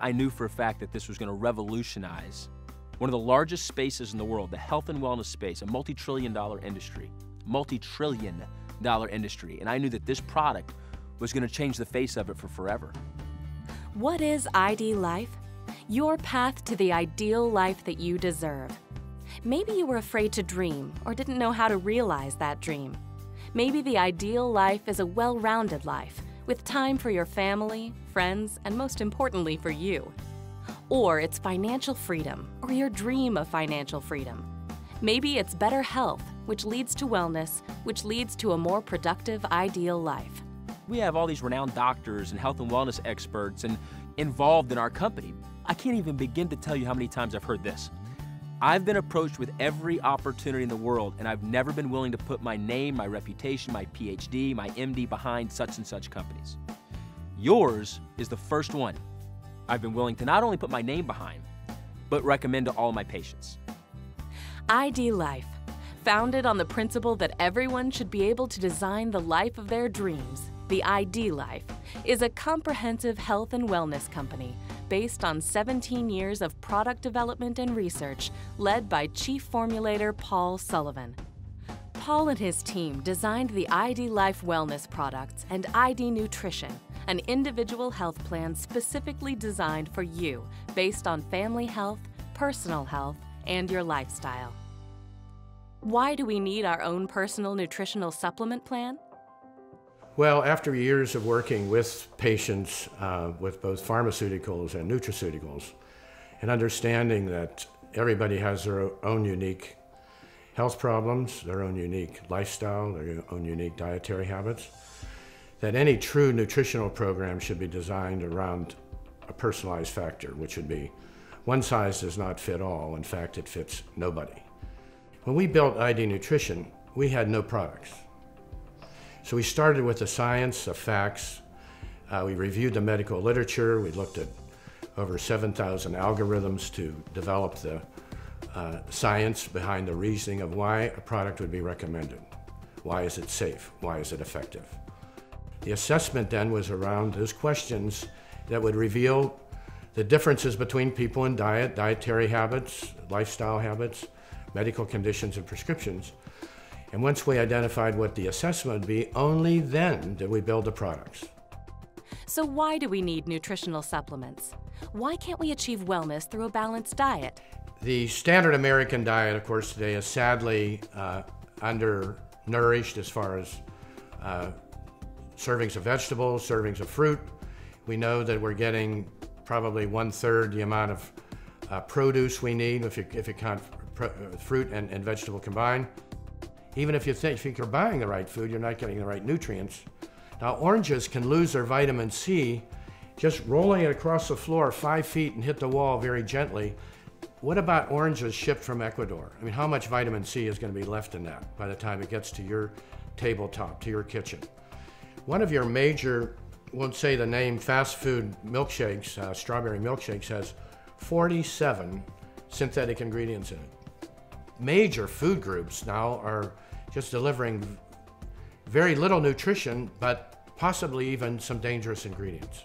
I knew for a fact that this was going to revolutionize one of the largest spaces in the world, the health and wellness space, a multi trillion dollar industry. Multi trillion dollar industry. And I knew that this product was going to change the face of it for forever. What is ID Life? Your path to the ideal life that you deserve. Maybe you were afraid to dream or didn't know how to realize that dream. Maybe the ideal life is a well rounded life with time for your family, friends, and most importantly, for you. Or it's financial freedom or your dream of financial freedom. Maybe it's better health, which leads to wellness, which leads to a more productive, ideal life. We have all these renowned doctors and health and wellness experts and involved in our company. I can't even begin to tell you how many times I've heard this. I've been approached with every opportunity in the world, and I've never been willing to put my name, my reputation, my PhD, my MD behind such and such companies. Yours is the first one I've been willing to not only put my name behind, but recommend to all my patients. ID Life, founded on the principle that everyone should be able to design the life of their dreams, the ID Life, is a comprehensive health and wellness company based on 17 years of product development and research led by Chief Formulator Paul Sullivan. Paul and his team designed the ID Life Wellness products and ID Nutrition, an individual health plan specifically designed for you based on family health, personal health, and your lifestyle. Why do we need our own personal nutritional supplement plan? Well, after years of working with patients uh, with both pharmaceuticals and nutraceuticals, and understanding that everybody has their own unique health problems, their own unique lifestyle, their own unique dietary habits, that any true nutritional program should be designed around a personalized factor, which would be one size does not fit all. In fact, it fits nobody. When we built ID Nutrition, we had no products. So we started with the science, the facts. Uh, we reviewed the medical literature. We looked at over 7,000 algorithms to develop the uh, science behind the reasoning of why a product would be recommended. Why is it safe? Why is it effective? The assessment then was around those questions that would reveal the differences between people in diet, dietary habits, lifestyle habits, medical conditions, and prescriptions. And once we identified what the assessment would be, only then did we build the products. So, why do we need nutritional supplements? Why can't we achieve wellness through a balanced diet? The standard American diet, of course, today is sadly uh, undernourished as far as uh, servings of vegetables, servings of fruit. We know that we're getting probably one third the amount of uh, produce we need if you, if you count fruit and, and vegetable combined. Even if you think, you're buying the right food, you're not getting the right nutrients. Now, oranges can lose their vitamin C just rolling it across the floor five feet and hit the wall very gently. What about oranges shipped from Ecuador? I mean, how much vitamin C is going to be left in that by the time it gets to your tabletop, to your kitchen? One of your major, won't say the name, fast food milkshakes, uh, strawberry milkshakes, has 47 synthetic ingredients in it. Major food groups now are just delivering very little nutrition, but possibly even some dangerous ingredients.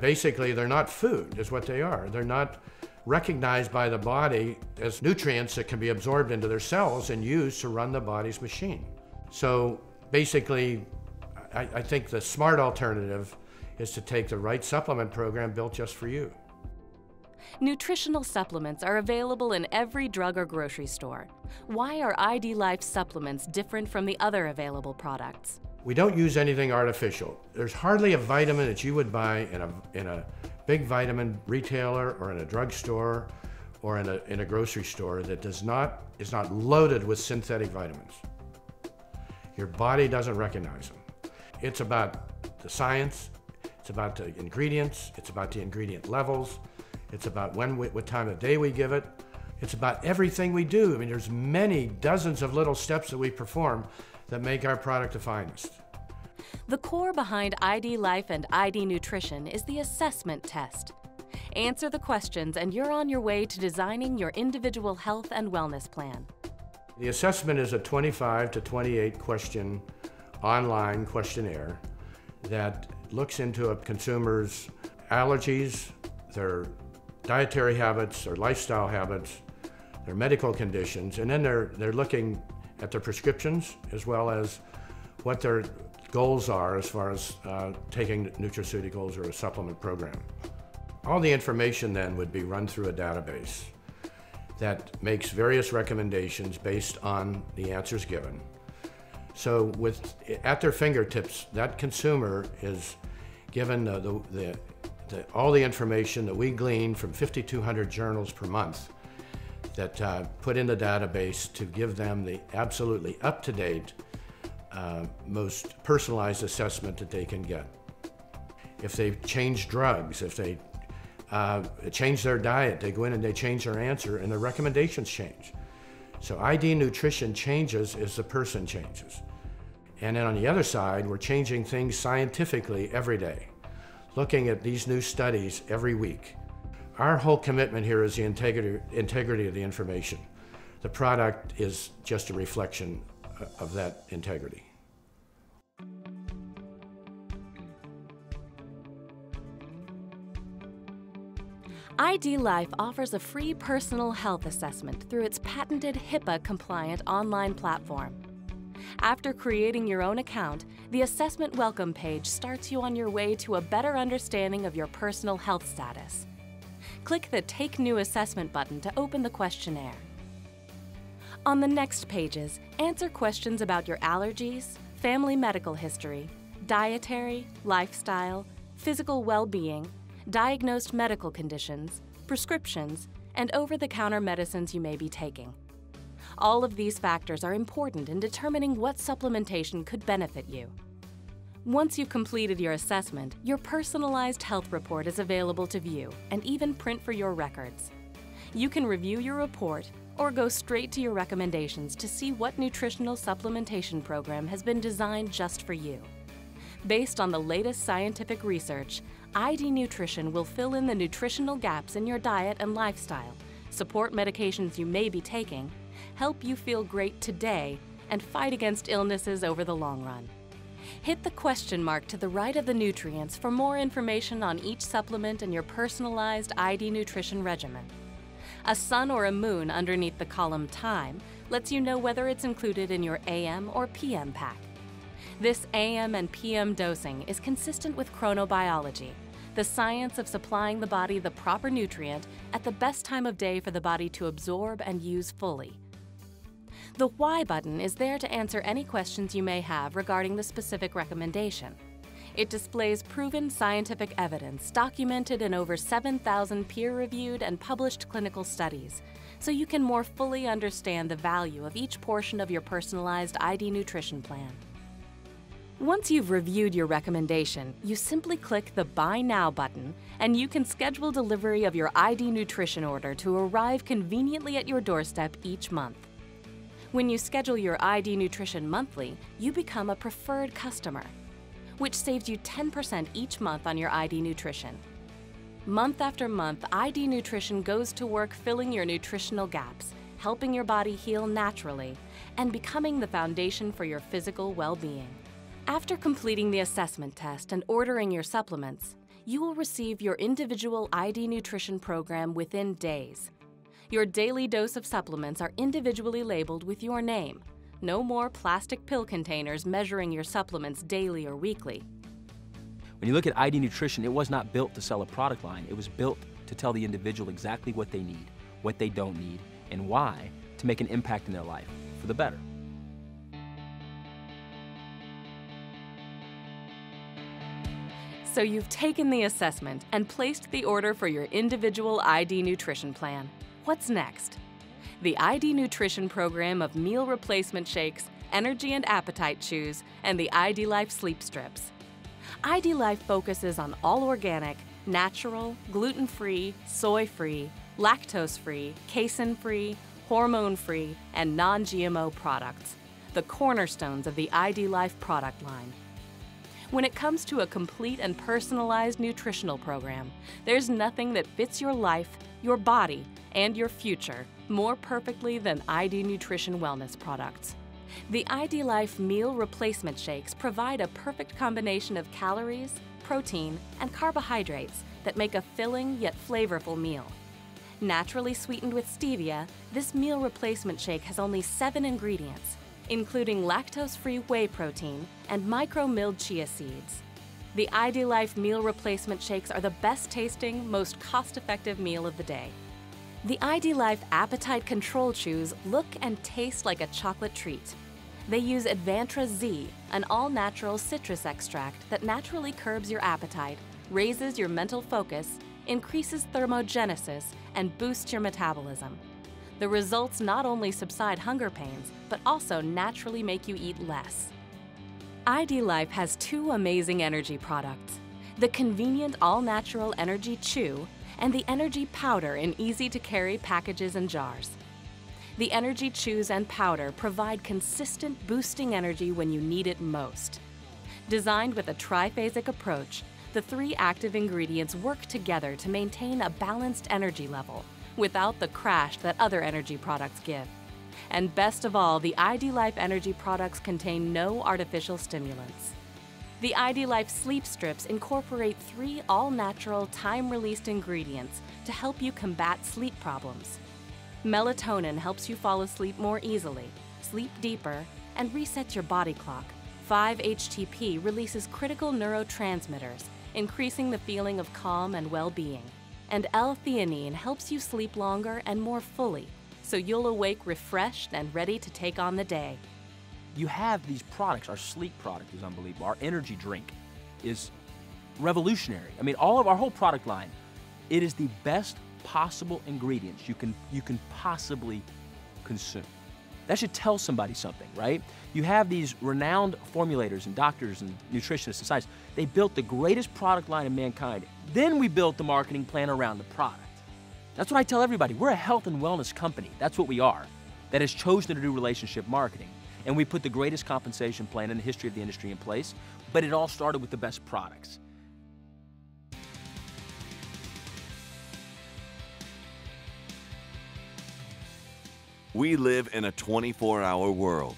Basically, they're not food, is what they are. They're not recognized by the body as nutrients that can be absorbed into their cells and used to run the body's machine. So basically, I, I think the smart alternative is to take the right supplement program built just for you. Nutritional supplements are available in every drug or grocery store. Why are ID Life supplements different from the other available products? We don't use anything artificial. There's hardly a vitamin that you would buy in a, in a big vitamin retailer or in a drugstore or in a, in a grocery store that does not, is not loaded with synthetic vitamins. Your body doesn't recognize them. It's about the science, it's about the ingredients, it's about the ingredient levels, it's about when, we, what time of day we give it. It's about everything we do. I mean, there's many dozens of little steps that we perform that make our product the finest. The core behind ID Life and ID Nutrition is the assessment test. Answer the questions, and you're on your way to designing your individual health and wellness plan. The assessment is a 25 to 28 question online questionnaire that looks into a consumer's allergies, their dietary habits, their lifestyle habits, their medical conditions, and then they're, they're looking at their prescriptions as well as what their goals are as far as uh, taking nutraceuticals or a supplement program. All the information then would be run through a database that makes various recommendations based on the answers given. So with at their fingertips, that consumer is given the, the, the, the all the information that we glean from 5,200 journals per month that uh, put in the database to give them the absolutely up-to-date, uh, most personalized assessment that they can get. If they change drugs, if they uh, change their diet, they go in and they change their answer and the recommendations change. So ID nutrition changes as the person changes. And then on the other side, we're changing things scientifically every day, looking at these new studies every week. Our whole commitment here is the integrity, integrity of the information. The product is just a reflection uh, of that integrity. ID Life offers a free personal health assessment through its patented HIPAA compliant online platform. After creating your own account, the assessment welcome page starts you on your way to a better understanding of your personal health status. Click the Take New Assessment button to open the questionnaire. On the next pages, answer questions about your allergies, family medical history, dietary, lifestyle, physical well being, diagnosed medical conditions, prescriptions, and over the counter medicines you may be taking. All of these factors are important in determining what supplementation could benefit you. Once you've completed your assessment, your personalized health report is available to view and even print for your records. You can review your report or go straight to your recommendations to see what nutritional supplementation program has been designed just for you. Based on the latest scientific research, ID Nutrition will fill in the nutritional gaps in your diet and lifestyle, support medications you may be taking, help you feel great today, and fight against illnesses over the long run. Hit the question mark to the right of the nutrients for more information on each supplement in your personalized ID nutrition regimen. A sun or a moon underneath the column Time lets you know whether it's included in your AM or PM pack. This AM and PM dosing is consistent with chronobiology, the science of supplying the body the proper nutrient at the best time of day for the body to absorb and use fully. The Why button is there to answer any questions you may have regarding the specific recommendation. It displays proven scientific evidence documented in over 7,000 peer reviewed and published clinical studies, so you can more fully understand the value of each portion of your personalized ID nutrition plan. Once you've reviewed your recommendation, you simply click the Buy Now button and you can schedule delivery of your ID nutrition order to arrive conveniently at your doorstep each month. When you schedule your ID nutrition monthly, you become a preferred customer, which saves you 10% each month on your ID nutrition. Month after month, ID Nutrition goes to work filling your nutritional gaps, helping your body heal naturally, and becoming the foundation for your physical well being. After completing the assessment test and ordering your supplements, you will receive your individual ID nutrition program within days. Your daily dose of supplements are individually labeled with your name. No more plastic pill containers measuring your supplements daily or weekly. When you look at ID Nutrition, it was not built to sell a product line. It was built to tell the individual exactly what they need, what they don't need, and why to make an impact in their life for the better. So you've taken the assessment and placed the order for your individual ID nutrition plan. What's next? The ID nutrition program of meal replacement shakes, energy and appetite chews, and the ID Life sleep strips. ID Life focuses on all organic, natural, gluten free, soy free, lactose free, casein free, hormone free, and non GMO products, the cornerstones of the ID Life product line. When it comes to a complete and personalized nutritional program, there's nothing that fits your life, your body, and your future more perfectly than ID Nutrition Wellness products. The ID Life meal replacement shakes provide a perfect combination of calories, protein, and carbohydrates that make a filling yet flavorful meal. Naturally sweetened with stevia, this meal replacement shake has only seven ingredients, including lactose free whey protein and micro milled chia seeds. The ID Life meal replacement shakes are the best tasting, most cost effective meal of the day. The ID Life Appetite Control Chews look and taste like a chocolate treat. They use Advantra Z, an all natural citrus extract that naturally curbs your appetite, raises your mental focus, increases thermogenesis, and boosts your metabolism. The results not only subside hunger pains, but also naturally make you eat less. ID Life has two amazing energy products the convenient all natural energy chew and the energy powder in easy to carry packages and jars. The energy chews and powder provide consistent boosting energy when you need it most. Designed with a triphasic approach, the three active ingredients work together to maintain a balanced energy level without the crash that other energy products give. And best of all, the ID Life energy products contain no artificial stimulants. The ID Life sleep strips incorporate three all natural, time released ingredients to help you combat sleep problems. Melatonin helps you fall asleep more easily, sleep deeper, and resets your body clock. 5-HTP releases critical neurotransmitters, increasing the feeling of calm and well being. And L-theanine helps you sleep longer and more fully, so you'll awake refreshed and ready to take on the day. You have these products. Our sleep product is unbelievable. Our energy drink is revolutionary. I mean, all of our whole product line, it is the best possible ingredients you can you can possibly consume. That should tell somebody something, right? You have these renowned formulators and doctors and nutritionists and scientists. They built the greatest product line of mankind. Then we built the marketing plan around the product. That's what I tell everybody. We're a health and wellness company. That's what we are. That has chosen to do relationship marketing. And we put the greatest compensation plan in the history of the industry in place, but it all started with the best products. We live in a 24 hour world.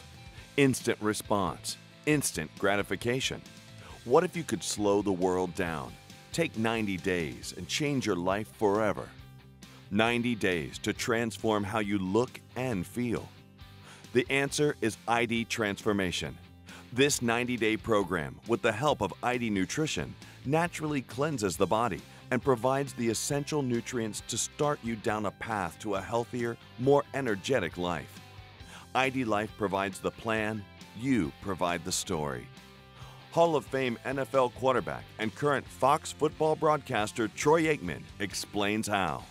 Instant response, instant gratification. What if you could slow the world down? Take 90 days and change your life forever. 90 days to transform how you look and feel. The answer is ID Transformation. This 90 day program, with the help of ID Nutrition, naturally cleanses the body and provides the essential nutrients to start you down a path to a healthier, more energetic life. ID Life provides the plan, you provide the story. Hall of Fame NFL quarterback and current Fox football broadcaster Troy Aikman explains how.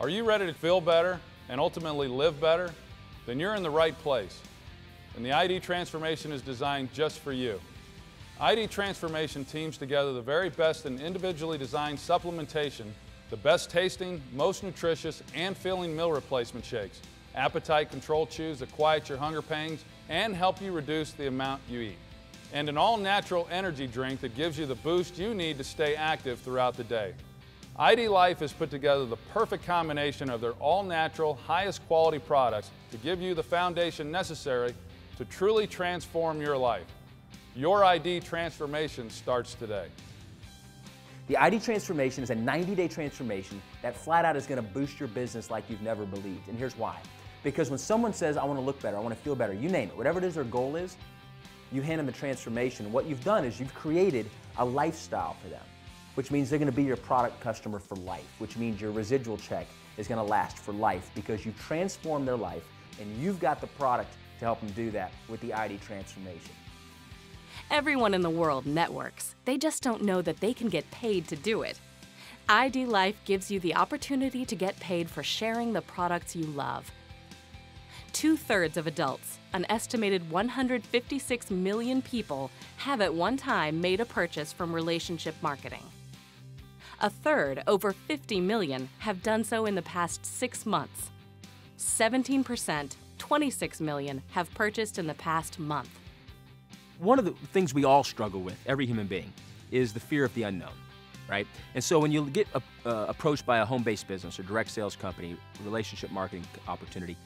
Are you ready to feel better and ultimately live better? Then you're in the right place. And the ID transformation is designed just for you. ID Transformation teams together the very best in individually designed supplementation, the best tasting, most nutritious, and filling meal replacement shakes, appetite control chews that quiet your hunger pangs and help you reduce the amount you eat, and an all natural energy drink that gives you the boost you need to stay active throughout the day. ID Life has put together the perfect combination of their all natural, highest quality products to give you the foundation necessary to truly transform your life. Your ID transformation starts today. The ID transformation is a 90 day transformation that flat out is going to boost your business like you've never believed. And here's why. Because when someone says, I want to look better, I want to feel better, you name it, whatever it is their goal is, you hand them the transformation. What you've done is you've created a lifestyle for them, which means they're going to be your product customer for life, which means your residual check is going to last for life because you transformed their life and you've got the product to help them do that with the ID transformation. Everyone in the world networks. They just don't know that they can get paid to do it. ID Life gives you the opportunity to get paid for sharing the products you love. Two thirds of adults, an estimated 156 million people, have at one time made a purchase from relationship marketing. A third, over 50 million, have done so in the past six months. 17%, 26 million, have purchased in the past month one of the things we all struggle with, every human being, is the fear of the unknown, right? And so when you get uh, approached by a home-based business or direct sales company, relationship marketing opportunity,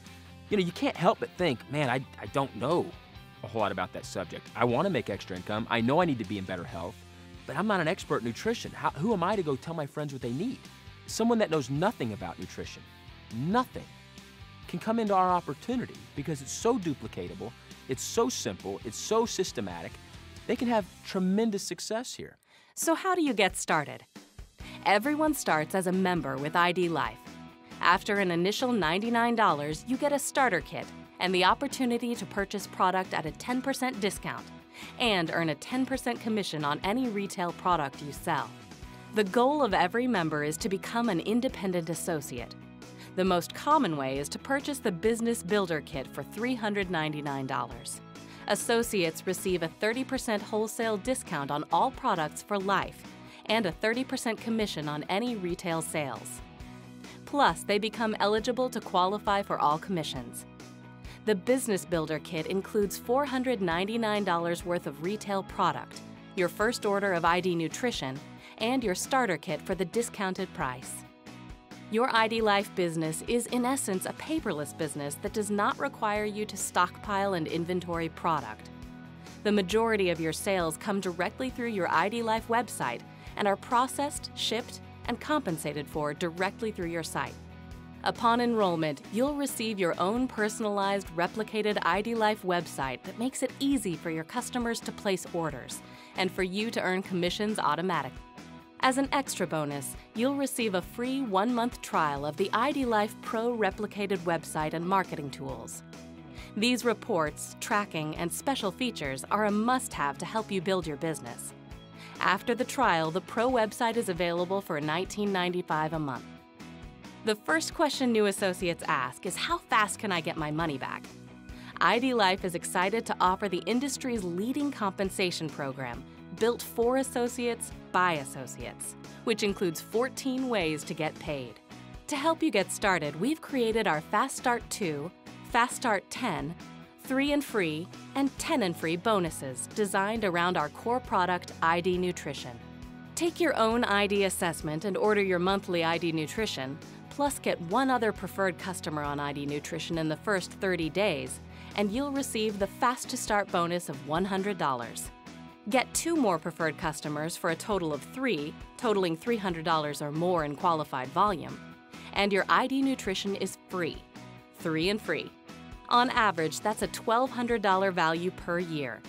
you know, you can't help but think, man, I, I don't know a whole lot about that subject. I want to make extra income. I know I need to be in better health. But I'm not an expert nutrition. How, who am I to go tell my friends what they need? Someone that knows nothing about nutrition, nothing, can come into our opportunity because it's so duplicatable, it's so simple, it's so systematic. They can have tremendous success here. So, how do you get started? Everyone starts as a member with ID Life. After an initial $99, you get a starter kit and the opportunity to purchase product at a 10% discount and earn a 10% commission on any retail product you sell. The goal of every member is to become an independent associate. The most common way is to purchase the Business Builder Kit for $399. Associates receive a 30% wholesale discount on all products for life and a 30% commission on any retail sales. Plus, they become eligible to qualify for all commissions. The Business Builder Kit includes $499 worth of retail product, your first order of ID Nutrition, and your starter kit for the discounted price. Your ID Life business is, in essence, a paperless business that does not require you to stockpile and inventory product. The majority of your sales come directly through your ID Life website and are processed, shipped, and compensated for directly through your site. Upon enrollment, you'll receive your own personalized replicated ID Life website that makes it easy for your customers to place orders and for you to earn commissions automatically. As an extra bonus, you'll receive a free one month trial of the ID Life Pro replicated website and marketing tools. These reports, tracking, and special features are a must have to help you build your business. After the trial, the Pro website is available for $19.95 a month. The first question new associates ask is How fast can I get my money back? ID Life is excited to offer the industry's leading compensation program, built for associates by associates, which includes 14 ways to get paid. To help you get started, we've created our Fast Start 2, Fast Start 10, 3 and free, and 10 and free bonuses designed around our core product, ID Nutrition. Take your own ID assessment and order your monthly ID Nutrition plus get one other preferred customer on ID Nutrition in the first 30 days, and you'll receive the Fast to Start bonus of $100. Get two more preferred customers for a total of three, totaling $300 or more in qualified volume, and your ID Nutrition is free. Three and free. On average, that's a $1,200 value per year.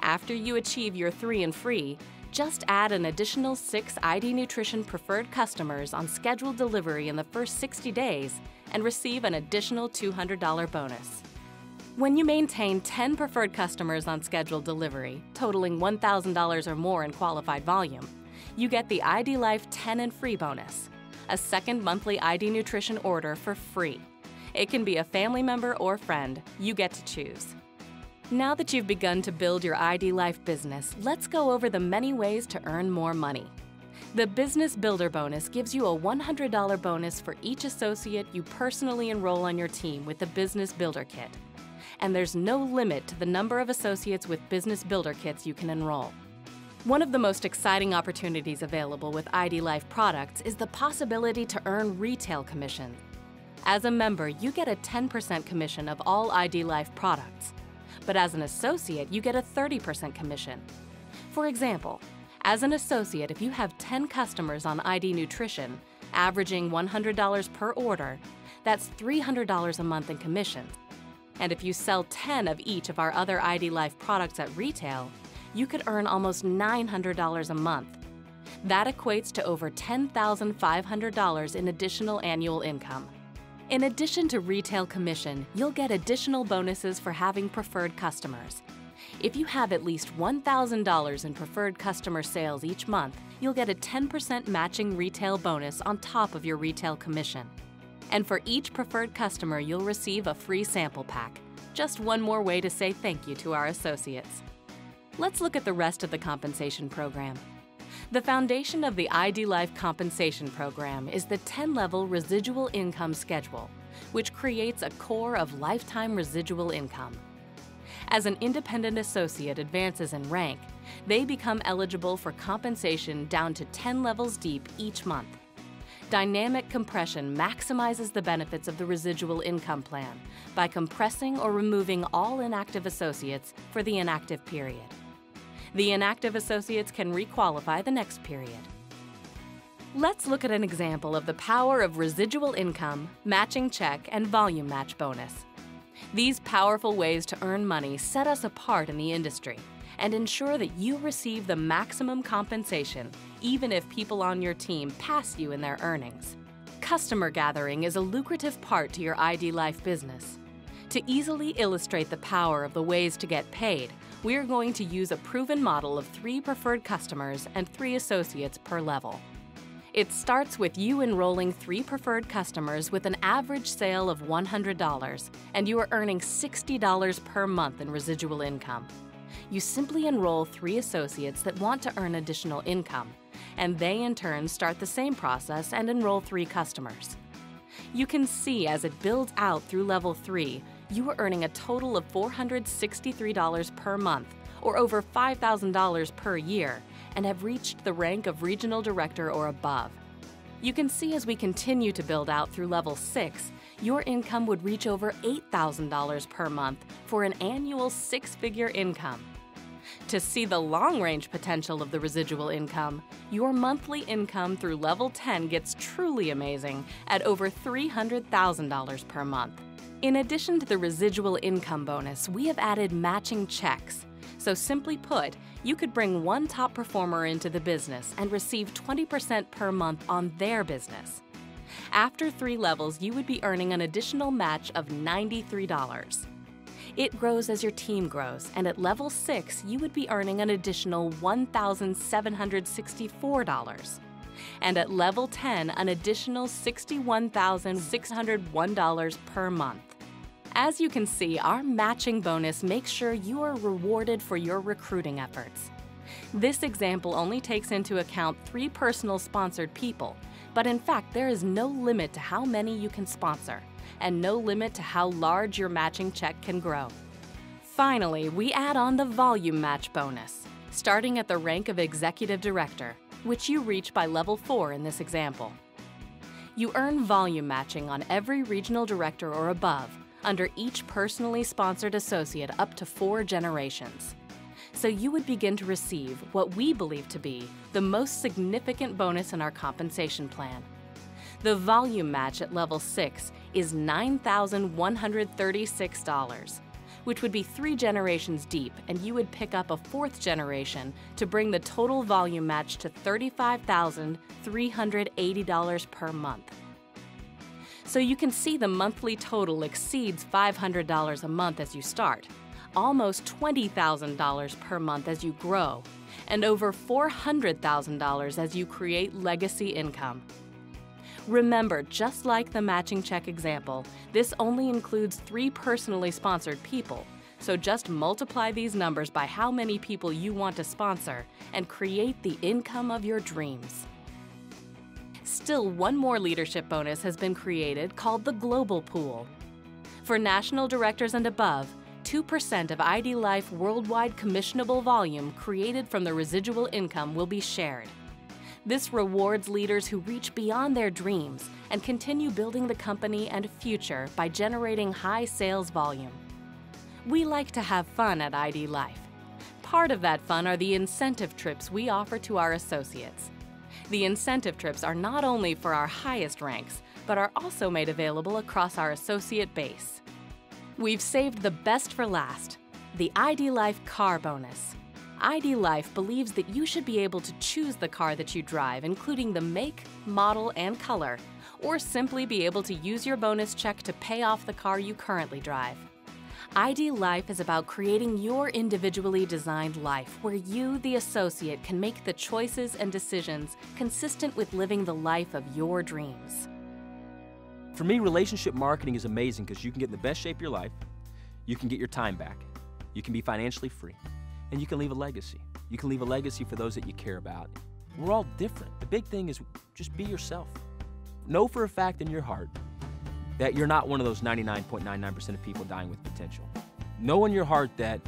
After you achieve your three and free, just add an additional six ID Nutrition preferred customers on scheduled delivery in the first 60 days and receive an additional $200 bonus. When you maintain 10 preferred customers on scheduled delivery, totaling $1,000 or more in qualified volume, you get the ID Life 10 and free bonus, a second monthly ID Nutrition order for free. It can be a family member or friend, you get to choose. Now that you've begun to build your ID Life business, let's go over the many ways to earn more money. The Business Builder Bonus gives you a $100 bonus for each associate you personally enroll on your team with the Business Builder Kit. And there's no limit to the number of associates with Business Builder Kits you can enroll. One of the most exciting opportunities available with ID Life products is the possibility to earn retail commission. As a member, you get a 10% commission of all ID Life products but as an associate, you get a 30% commission. For example, as an associate, if you have 10 customers on ID Nutrition, averaging $100 per order, that's $300 a month in commissions. And if you sell 10 of each of our other ID Life products at retail, you could earn almost $900 a month. That equates to over $10,500 in additional annual income. In addition to retail commission, you'll get additional bonuses for having preferred customers. If you have at least $1,000 in preferred customer sales each month, you'll get a 10% matching retail bonus on top of your retail commission. And for each preferred customer, you'll receive a free sample pack. Just one more way to say thank you to our associates. Let's look at the rest of the compensation program. The foundation of the ID Life Compensation Program is the 10 level residual income schedule, which creates a core of lifetime residual income. As an independent associate advances in rank, they become eligible for compensation down to 10 levels deep each month. Dynamic compression maximizes the benefits of the residual income plan by compressing or removing all inactive associates for the inactive period. The inactive associates can requalify the next period. Let's look at an example of the power of residual income, matching check, and volume match bonus. These powerful ways to earn money set us apart in the industry and ensure that you receive the maximum compensation even if people on your team pass you in their earnings. Customer gathering is a lucrative part to your ID Life business. To easily illustrate the power of the ways to get paid, we are going to use a proven model of three preferred customers and three associates per level. It starts with you enrolling three preferred customers with an average sale of $100, and you are earning $60 per month in residual income. You simply enroll three associates that want to earn additional income, and they in turn start the same process and enroll three customers. You can see as it builds out through level 3, you are earning a total of $463 per month, or over $5,000 per year, and have reached the rank of regional director or above. You can see as we continue to build out through level 6, your income would reach over $8,000 per month for an annual six figure income. To see the long range potential of the residual income, your monthly income through level 10 gets truly amazing at over $300,000 per month. In addition to the residual income bonus, we have added matching checks. So, simply put, you could bring one top performer into the business and receive 20% per month on their business. After three levels, you would be earning an additional match of $93. It grows as your team grows, and at level 6, you would be earning an additional $1,764. And at level 10, an additional $61,601 per month. As you can see, our matching bonus makes sure you are rewarded for your recruiting efforts. This example only takes into account three personal sponsored people, but in fact, there is no limit to how many you can sponsor, and no limit to how large your matching check can grow. Finally, we add on the volume match bonus, starting at the rank of Executive Director, which you reach by level 4 in this example. You earn volume matching on every regional director or above under each personally sponsored associate up to four generations. So you would begin to receive what we believe to be the most significant bonus in our compensation plan. The volume match at level 6 is $9,136, which would be three generations deep, and you would pick up a fourth generation to bring the total volume match to $35,380 per month so you can see the monthly total exceeds $500 a month as you start, almost $20,000 per month as you grow, and over $400,000 as you create legacy income. Remember, just like the matching check example, this only includes three personally sponsored people, so just multiply these numbers by how many people you want to sponsor and create the income of your dreams. Still, one more leadership bonus has been created called the Global Pool. For national directors and above, 2% of ID Life worldwide commissionable volume created from the residual income will be shared. This rewards leaders who reach beyond their dreams and continue building the company and future by generating high sales volume. We like to have fun at ID Life. Part of that fun are the incentive trips we offer to our associates. The incentive trips are not only for our highest ranks, but are also made available across our associate base. We've saved the best for last the ID Life Car Bonus. ID Life believes that you should be able to choose the car that you drive, including the make, model, and color, or simply be able to use your bonus check to pay off the car you currently drive. ID Life is about creating your individually designed life where you, the associate, can make the choices and decisions consistent with living the life of your dreams. For me, relationship marketing is amazing because you can get in the best shape of your life, you can get your time back, you can be financially free, and you can leave a legacy. You can leave a legacy for those that you care about. We're all different. The big thing is just be yourself. Know for a fact in your heart that you're not one of those 99.99% of people dying with potential. Know in your heart that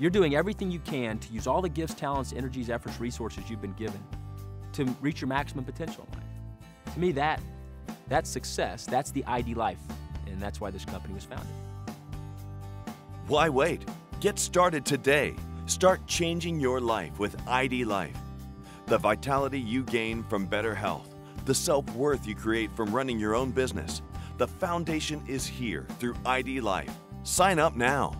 you're doing everything you can to use all the gifts, talents, energies, efforts, resources you've been given to reach your maximum potential in life. To me, that that's success. That's the ID life, and that's why this company was founded. Why wait? Get started today. Start changing your life with ID Life. The vitality you gain from better health, the self worth you create from running your own business. The foundation is here through ID Life. Sign up now.